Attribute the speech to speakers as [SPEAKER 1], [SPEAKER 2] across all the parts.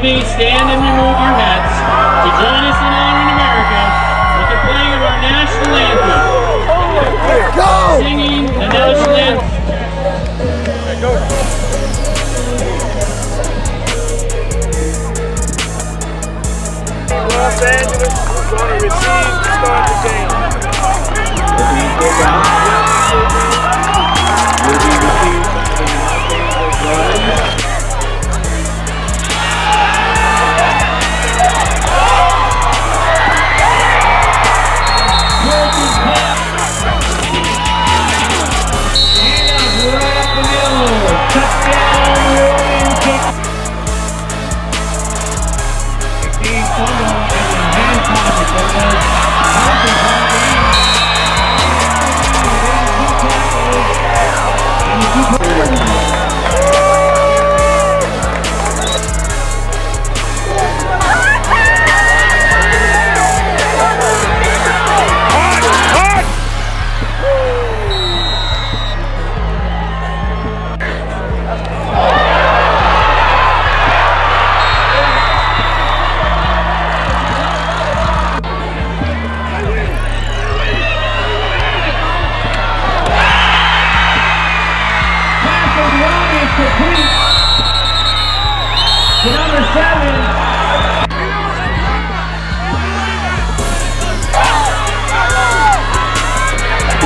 [SPEAKER 1] Join me, stand and remove your hats to join us in honoring America with the playing of our national anthem. Go! Singing the national anthem.
[SPEAKER 2] Los Angeles is going to receive the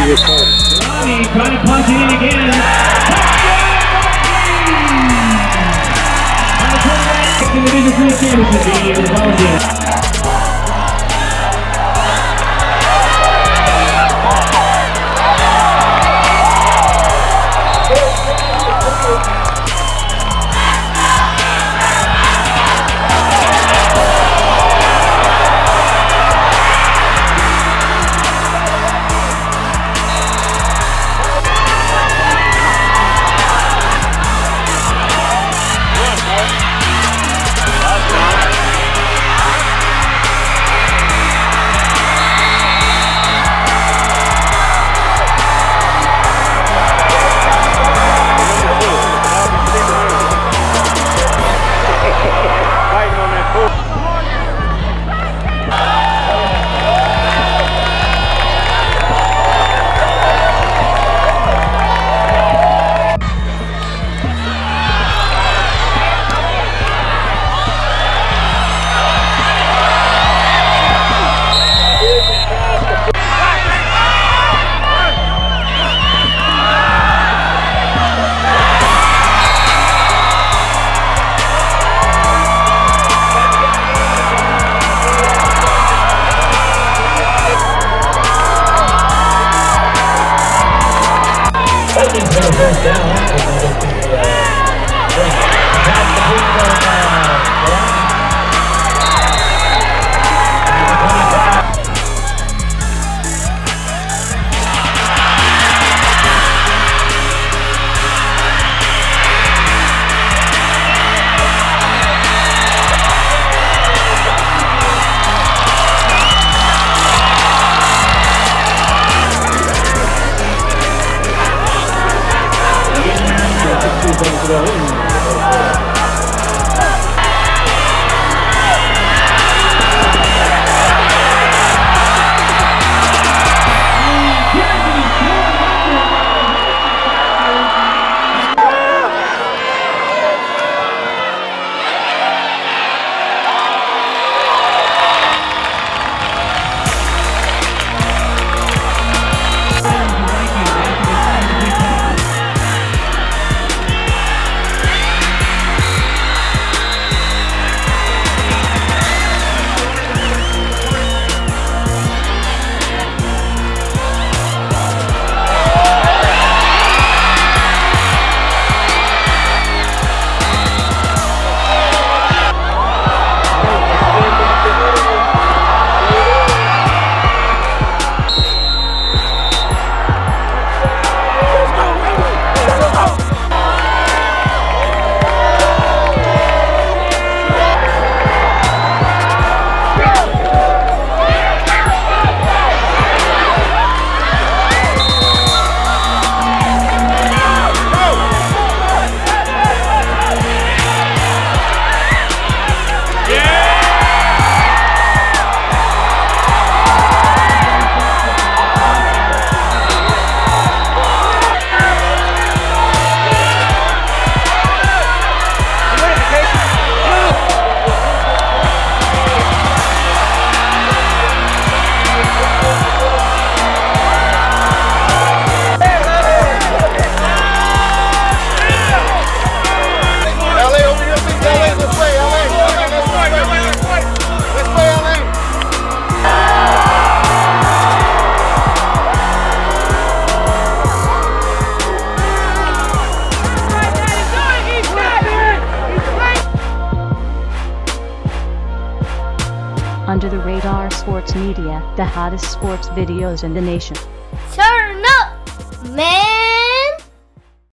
[SPEAKER 2] the game.
[SPEAKER 1] Ronnie trying to punch it in again. Touchdown! In the Division 3 championship game
[SPEAKER 2] Lightning gonna first down.
[SPEAKER 3] The Radar Sports Media, the hottest sports videos in the nation.